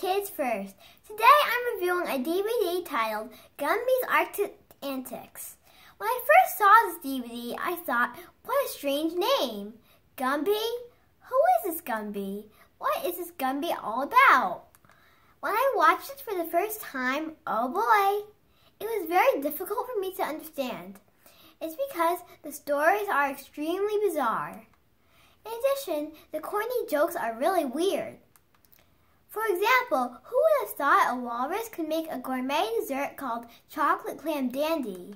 Kids First. Today I'm reviewing a DVD titled Gumby's Arctic Antics. When I first saw this DVD, I thought, what a strange name. Gumby? Who is this Gumby? What is this Gumby all about? When I watched it for the first time, oh boy, it was very difficult for me to understand. It's because the stories are extremely bizarre. In addition, the corny jokes are really weird. For example, who would have thought a walrus could make a gourmet dessert called chocolate clam dandy?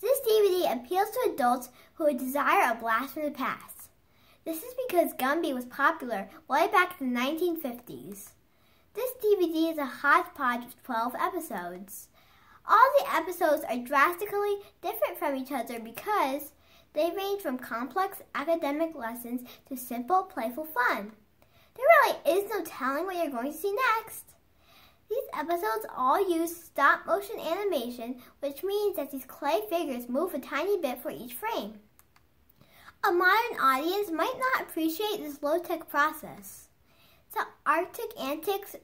This DVD appeals to adults who would desire a blast from the past. This is because Gumby was popular way back in the 1950s. This DVD is a hodgepodge of 12 episodes. All the episodes are drastically different from each other because they range from complex academic lessons to simple, playful fun. Is no telling what you're going to see next. These episodes all use stop motion animation, which means that these clay figures move a tiny bit for each frame. A modern audience might not appreciate this low-tech process. The Arctic Antics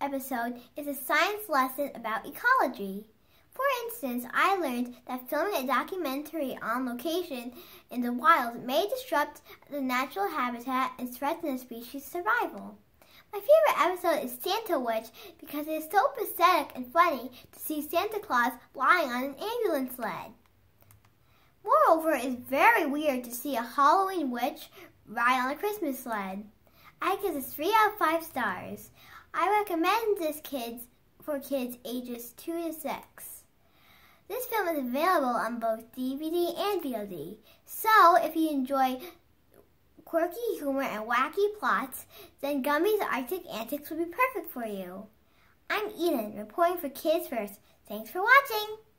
episode is a science lesson about ecology. For instance, I learned that filming a documentary on location in the wild may disrupt the natural habitat and threaten the species' survival. My favorite episode is Santa Witch because it is so pathetic and funny to see Santa Claus lying on an ambulance sled. Moreover, it is very weird to see a Halloween witch ride on a Christmas sled. I give this 3 out of 5 stars. I recommend this kids for kids ages 2 to 6. This film is available on both DVD and VOD. So, if you enjoy quirky humor and wacky plots, then Gumby's Arctic Antics would be perfect for you. I'm Eden, reporting for Kids First. Thanks for watching!